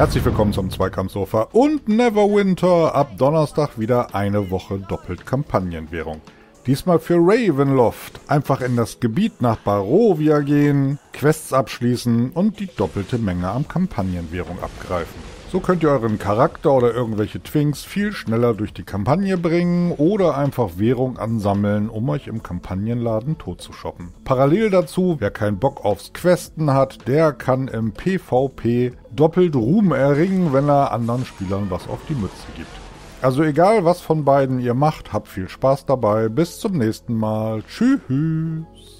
Herzlich willkommen zum Zweikampfsofa und Neverwinter. Ab Donnerstag wieder eine Woche doppelt Kampagnenwährung. Diesmal für Ravenloft. Einfach in das Gebiet nach Barovia gehen, Quests abschließen und die doppelte Menge am Kampagnenwährung abgreifen. So könnt ihr euren Charakter oder irgendwelche Twinks viel schneller durch die Kampagne bringen oder einfach Währung ansammeln, um euch im Kampagnenladen tot zu shoppen. Parallel dazu, wer keinen Bock aufs Questen hat, der kann im PvP doppelt Ruhm erringen, wenn er anderen Spielern was auf die Mütze gibt. Also egal, was von beiden ihr macht, habt viel Spaß dabei. Bis zum nächsten Mal. Tschüss.